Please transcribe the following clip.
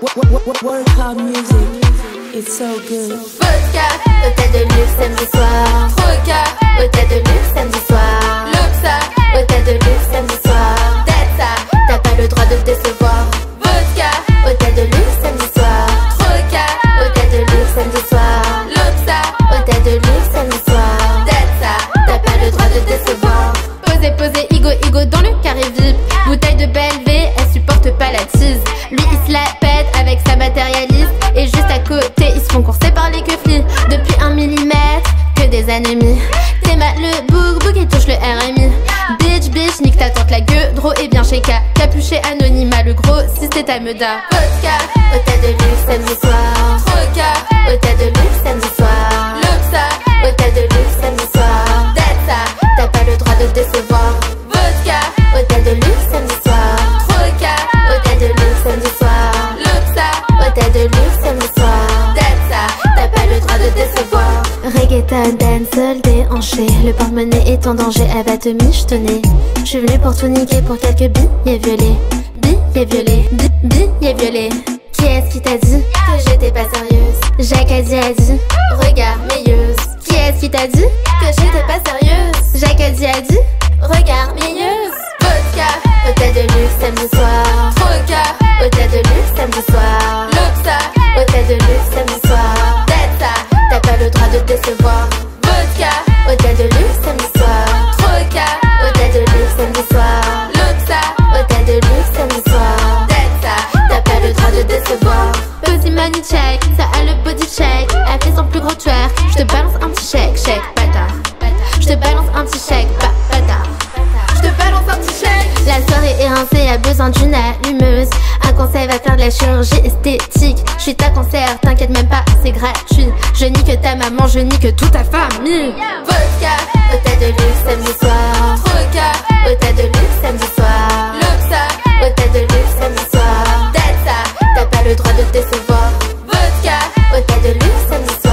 Work hard music, it's so good. Vodka, hôtel de luxe samedi soir. Troca, hôtel de luxe samedi soir. Luxa, hôtel de luxe samedi soir. Tetsa, t'as pas le droit de te décevoir. Vodka, hôtel de luxe samedi soir. Troca, hôtel de luxe samedi soir. T'es mal le boug boug et touche le RMI. Bitch, bitch, nique ta tante la gueule. Dro et bien chez K. Capuché anonymat, le gros, si c'est ta meuda. Vodka, hôtel de luxe samedi soir. Reggaeton, dancehall, déhanché. Le porte-monnaie est en danger, elle va te michetonner. Je suis venu pour tout niquer pour quelques billets violets. Billets violets, bi- billets violets. Qui est-ce qui t'a dit que j'étais pas sérieuse? Jacques a dit, regarde meilleuse. Qui est-ce qui t'a dit que j'étais pas sérieuse? Jacques a dit, regarde meilleuse. Vodka, money check, ça a le body check. Elle fait son plus gros twerk. Je te balance un petit chèque, chèque, bâtard. Je te balance un petit chèque, ba- bâtard. Je te balance un petit chèque. La soirée est rincée, a besoin d'une allumeuse. Un conseil va faire de la chirurgie esthétique. Je suis ta cancer, t'inquiète même pas, c'est gratuit. Je nique ta maman, je nique toute ta famille. Vodka, hôtel de luxe samedi soir. de décevoir. Vodka, au tas de luxe samedi soir.